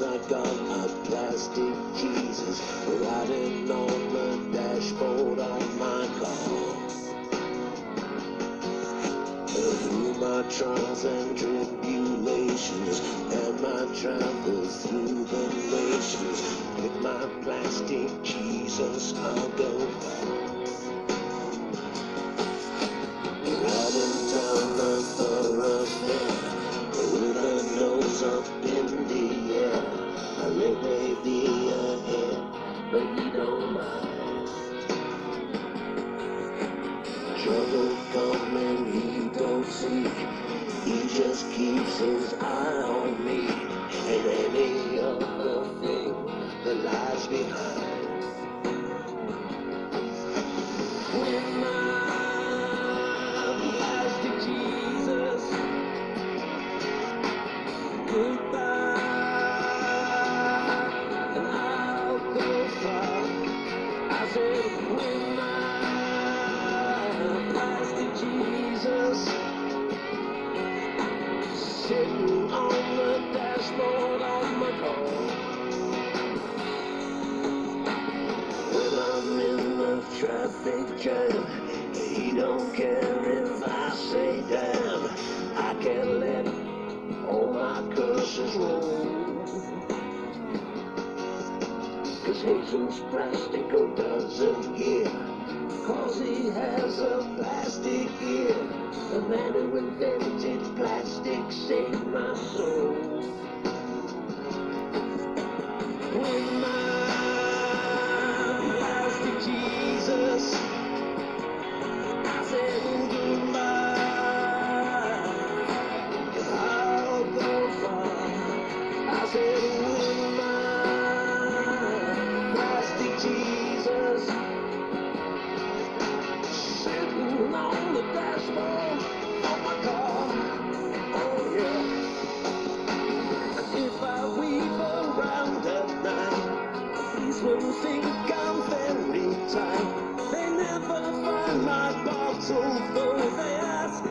I got my plastic Jesus riding on the dashboard of my car. Through my trials and tribulations, and my travels through the nations, with my plastic Jesus, I'll go. See. He just keeps his eye on me and any other thing that lies behind. When my plastic Jesus goodbye, and I'll go far. I said, when my plastic Jesus sitting on the dashboard of my car. When I'm in the traffic jam, he don't care Jesus Plastico doesn't care. Cause he has a plastic ear. The man who invented plastic saved my soul. Bottle, though they ask.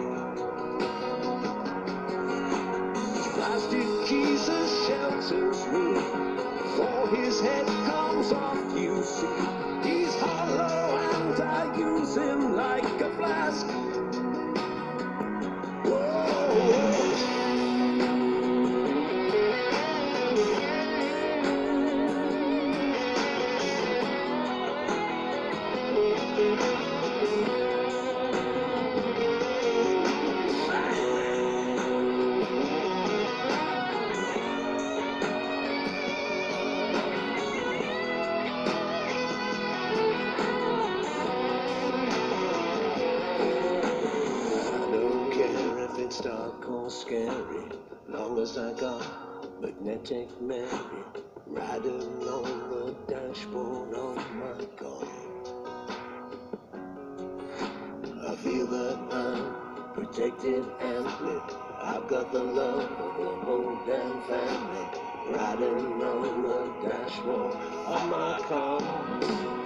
Plastic Jesus shelters me, for his head comes off, you see. He's hollow and I use him like a flask. Scary, long as I got magnetic Mary riding on the dashboard of my car. I feel that I'm protected and lit. I've got the love of the whole damn family riding on the dashboard of my car.